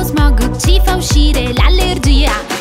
lo smog ci fa uscire l'allergia.